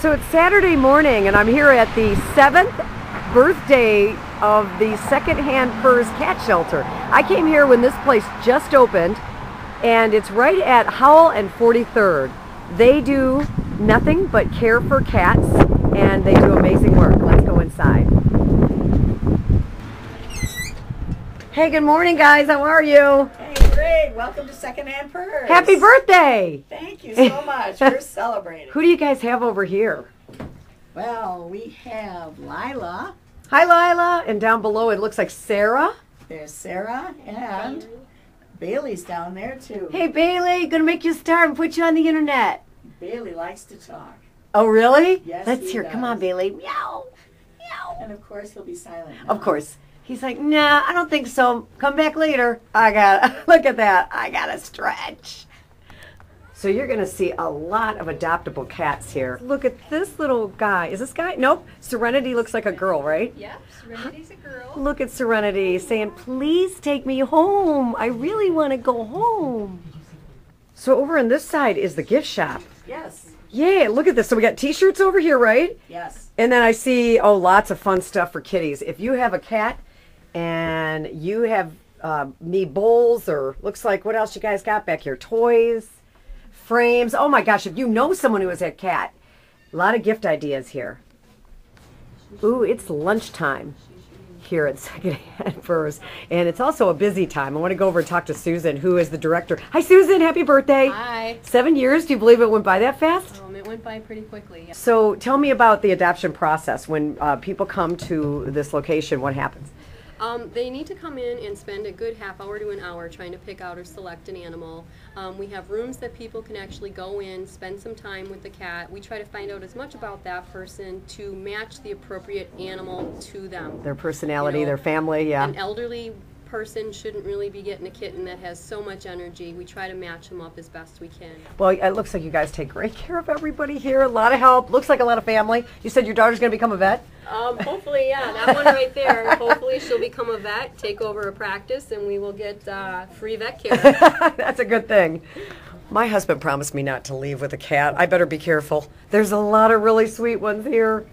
So it's Saturday morning, and I'm here at the seventh birthday of the Secondhand Purrs Cat Shelter. I came here when this place just opened, and it's right at Howell and 43rd. They do nothing but care for cats, and they do amazing work. Let's go inside. Hey, good morning, guys. How are you? Hey, great. Welcome to Secondhand Purrs. Happy birthday! Thank you so much. We're celebrating. Who do you guys have over here? Well, we have Lila. Hi, Lila. And down below, it looks like Sarah. There's Sarah and Bailey's down there too. Hey, Bailey, gonna make you a star and put you on the internet. Bailey likes to talk. Oh, really? Yes, Let's he hear. Come on. Bailey. Meow. And of course, he'll be silent. Of course. He's like, nah, I don't think so. Come back later. I got look at that. I gotta stretch. So you're gonna see a lot of adoptable cats here. Look at this little guy. Is this guy? Nope. Serenity looks like a girl, right? Yep, Serenity's a girl. Look at Serenity saying, please take me home. I really want to go home. So over on this side is the gift shop. Yes. Yeah, look at this. So we got t-shirts over here, right? Yes. And then I see, oh, lots of fun stuff for kitties. If you have a cat and you have uh, me bowls or looks like, what else you guys got back here? Toys, frames. Oh my gosh, if you know someone who has a cat, a lot of gift ideas here. Ooh, it's lunchtime here at Secondhand Purrs. And it's also a busy time. I want to go over and talk to Susan, who is the director. Hi, Susan. Happy birthday. Hi. Seven years. Do you believe it went by that fast? Um, it went by pretty quickly. yeah. So tell me about the adoption process. When uh, people come to this location, what happens? Um, they need to come in and spend a good half hour to an hour trying to pick out or select an animal. Um, we have rooms that people can actually go in, spend some time with the cat. We try to find out as much about that person to match the appropriate animal to them. Their personality, You know, their family, yeah. An elderly person shouldn't really be getting a kitten that has so much energy. We try to match them up as best we can. Well, it looks like you guys take great care of everybody here. A lot of help. Looks like a lot of family. You said your daughter's going to become a vet? Um, hopefully, yeah, that one right there. Hopefully, she'll become a vet, take over a practice, and we will get uh, free vet care. That's a good thing. My husband promised me not to leave with a cat. I better be careful. There's a lot of really sweet ones here.